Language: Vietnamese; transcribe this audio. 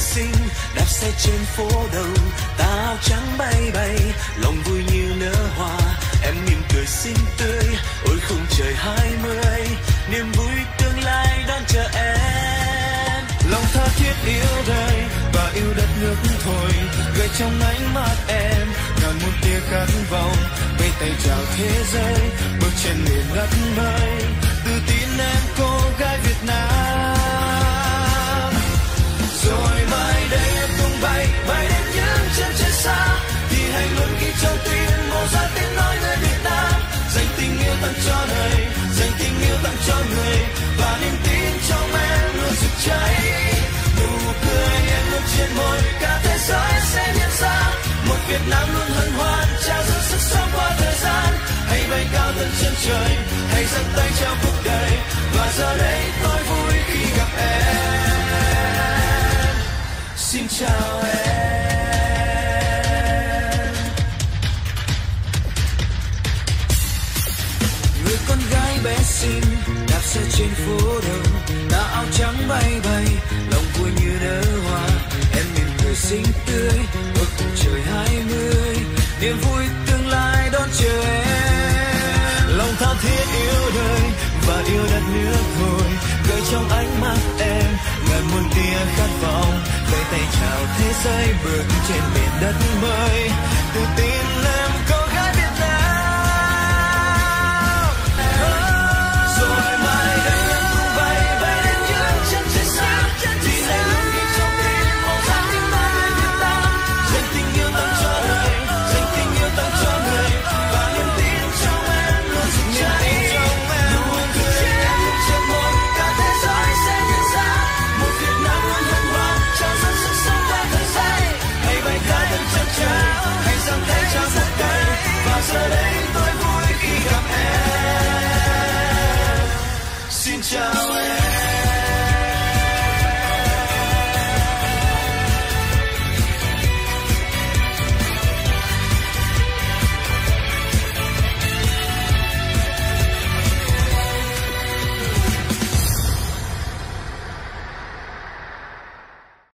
xinh đạp xe trên phố đầu tao trắng bay bay, lòng vui như nở hoa. Em mỉm cười xinh tươi, ôi khung trời hai mươi, niềm vui tương lai đón chờ em. Lòng tha thiết yêu đời và yêu đất nước thôi gợi trong ánh mắt em, ngàn muôn tia khát vọng vây tay chào thế giới, bước trên miền đất mới. Việt Nam luôn hân hoan, trao dâng sức sống qua thời gian. Hãy bay cao tận chân trời, hãy giang tay trao cuộc đời. Và giờ đây tôi vui khi gặp em. Xin chào em. Người con gái bé xinh đạp xe trên phố đông đã áo trắng bay bay, lòng vui như nở hoa. Em mỉm cười xinh tươi trời hai mươi niềm vui tương lai đón chờ em. Lòng tha thiết yêu đời và yêu đất nước thôi gợi trong ánh mắt em, ngàn muôn tia khát vọng vẫy tay chào thế giới bước trên miền đất mới.